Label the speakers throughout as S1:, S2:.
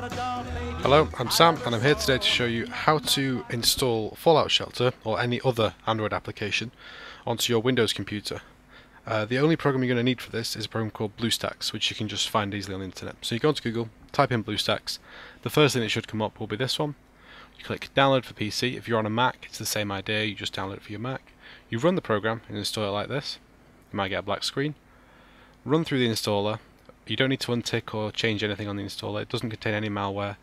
S1: Hello, I'm Sam and I'm here today to show you how to install Fallout Shelter or any other Android application onto your Windows computer. Uh, the only program you're going to need for this is a program called BlueStacks which you can just find easily on the internet. So you go onto Google, type in BlueStacks, the first thing that should come up will be this one. You click download for PC, if you're on a Mac it's the same idea, you just download it for your Mac. You run the program and install it like this, you might get a black screen. Run through the installer, you don't need to untick or change anything on the installer, it doesn't contain any malware.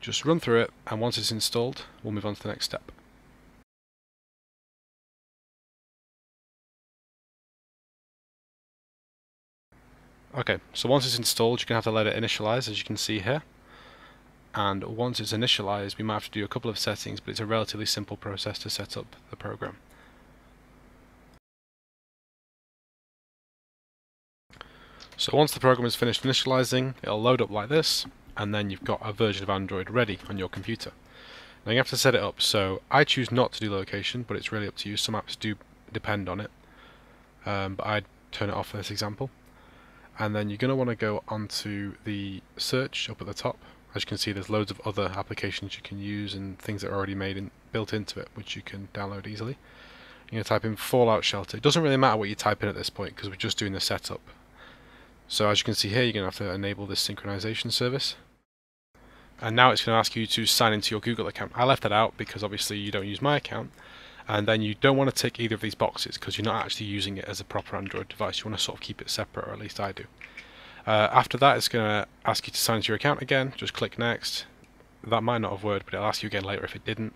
S1: Just run through it, and once it's installed, we'll move on to the next step. Okay, so once it's installed, you're going to have to let it initialize, as you can see here. And once it's initialized, we might have to do a couple of settings, but it's a relatively simple process to set up the program. So once the program is finished initializing, it'll load up like this, and then you've got a version of Android ready on your computer. Now you have to set it up, so I choose not to do location, but it's really up to you. Some apps do depend on it, um, but I'd turn it off for this example. And then you're going to want to go onto the search up at the top. As you can see, there's loads of other applications you can use and things that are already made and built into it, which you can download easily. You're going to type in Fallout Shelter. It doesn't really matter what you type in at this point because we're just doing the setup. So as you can see here, you're going to have to enable this synchronization service. And now it's going to ask you to sign into your Google account. I left that out because obviously you don't use my account. And then you don't want to tick either of these boxes because you're not actually using it as a proper Android device. You want to sort of keep it separate, or at least I do. Uh, after that, it's going to ask you to sign into your account again. Just click next. That might not have worked, but it'll ask you again later if it didn't.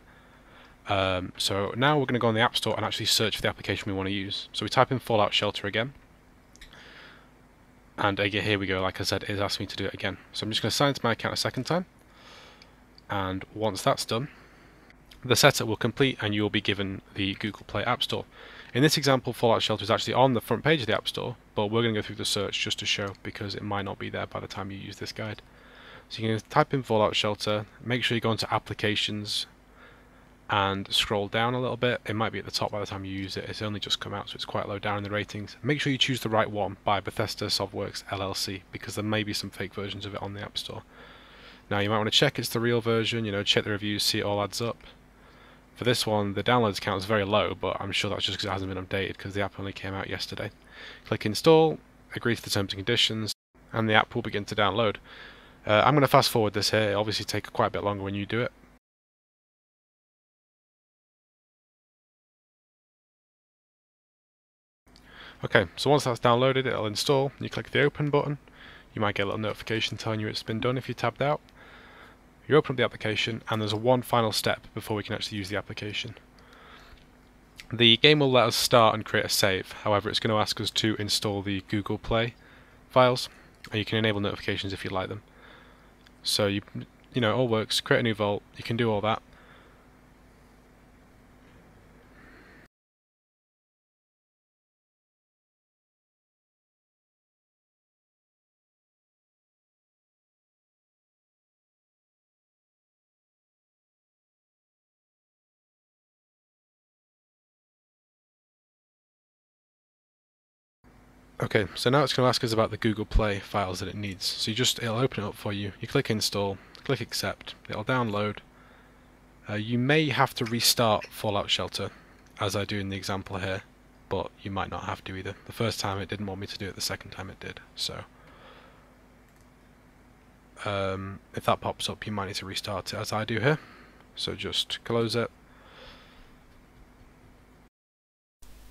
S1: Um, so now we're going to go on the App Store and actually search for the application we want to use. So we type in Fallout Shelter again. And uh, again, here we go, like I said, it is asking me to do it again. So I'm just going to sign into my account a second time. And once that's done, the setup will complete and you will be given the Google Play App Store. In this example, Fallout Shelter is actually on the front page of the App Store, but we're going to go through the search just to show because it might not be there by the time you use this guide. So you can type in Fallout Shelter, make sure you go into Applications, and scroll down a little bit. It might be at the top by the time you use it. It's only just come out, so it's quite low down in the ratings. Make sure you choose the right one by Bethesda Softworks LLC because there may be some fake versions of it on the App Store. Now you might want to check it's the real version, you know, check the reviews, see it all adds up. For this one, the downloads count is very low, but I'm sure that's just because it hasn't been updated because the app only came out yesterday. Click install, agree to the terms and conditions, and the app will begin to download. Uh, I'm going to fast forward this here, it'll obviously take quite a bit longer when you do it, Okay, so once that's downloaded, it'll install. You click the open button. You might get a little notification telling you it's been done if you tabbed out. You open up the application, and there's one final step before we can actually use the application. The game will let us start and create a save. However, it's going to ask us to install the Google Play files, and you can enable notifications if you like them. So you, you know, it all works. Create a new vault. You can do all that. Okay, so now it's going to ask us about the Google Play files that it needs. So you just, it'll open it up for you. You click install, click accept, it'll download. Uh, you may have to restart Fallout Shelter, as I do in the example here, but you might not have to either. The first time it didn't want me to do it, the second time it did, so... Um, if that pops up, you might need to restart it as I do here. So just close it,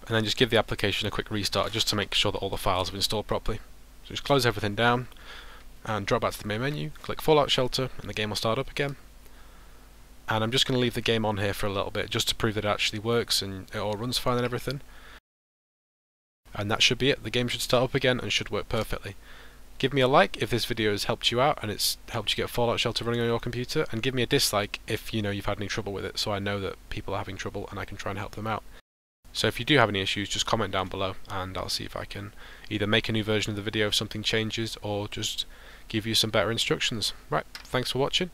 S1: and then just give the application a quick restart just to make sure that all the files have installed properly. So just close everything down and drop back to the main menu, click Fallout Shelter and the game will start up again. And I'm just going to leave the game on here for a little bit just to prove that it actually works and it all runs fine and everything. And that should be it. The game should start up again and should work perfectly. Give me a like if this video has helped you out and it's helped you get Fallout Shelter running on your computer and give me a dislike if you know you've had any trouble with it so I know that people are having trouble and I can try and help them out. So if you do have any issues, just comment down below and I'll see if I can either make a new version of the video if something changes or just give you some better instructions. Right, thanks for watching.